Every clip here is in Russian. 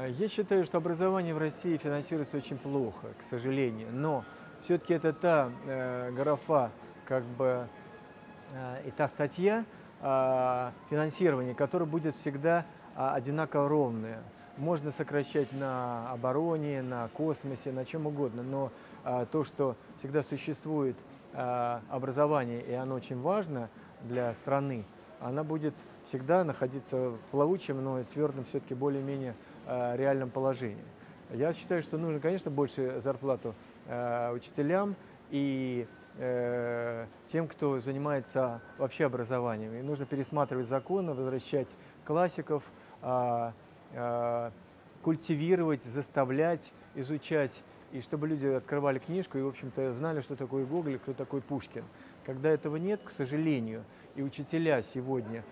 А, Я считаю, что образование в России финансируется очень плохо, к сожалению. Но все-таки это та э, графа, как бы, э, и та статья э, финансирования, которая будет всегда э, одинаково ровная. Можно сокращать на обороне, на космосе, на чем угодно, но э, то, что всегда существует э, образование, и оно очень важно для страны, она будет всегда находиться в плавучем, но твердом все-таки более-менее реальном положении. Я считаю, что нужно, конечно, больше зарплату э, учителям и э, тем, кто занимается вообще образованием. И нужно пересматривать законы, возвращать классиков, а, а, культивировать, заставлять, изучать, и чтобы люди открывали книжку и, в общем-то, знали, что такое Гоголь, кто такой Пушкин. Когда этого нет, к сожалению, и учителя сегодня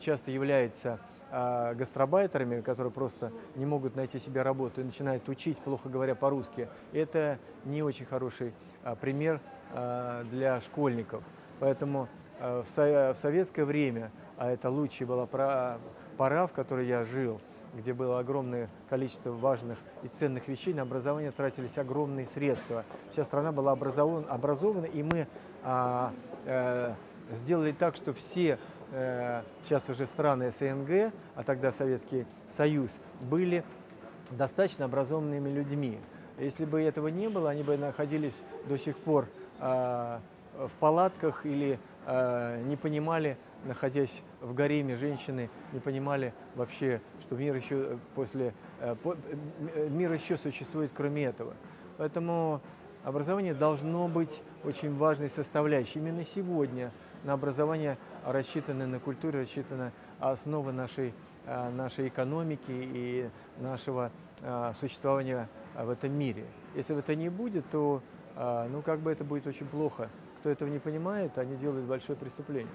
часто являются а, гастробайтерами, которые просто не могут найти себе работу и начинают учить, плохо говоря по-русски, это не очень хороший а, пример а, для школьников. Поэтому а, в, со- в советское время, а это лучшая была пора, в которой я жил, где было огромное количество важных и ценных вещей, на образование тратились огромные средства. Вся страна была образован- образована, и мы а, э, сделали так, что все сейчас уже страны СНГ, а тогда Советский Союз, были достаточно образованными людьми. Если бы этого не было, они бы находились до сих пор а, в палатках или а, не понимали, находясь в гареме, женщины не понимали вообще, что мир еще после э, э, мир еще существует кроме этого. Поэтому образование должно быть очень важной составляющей. Именно сегодня на образование рассчитаны, на культуру рассчитана основа нашей, а, нашей экономики и нашего а, существования в этом мире. Если это не будет, то а, ну, как бы это будет очень плохо. Кто этого не понимает, они делают большое преступление.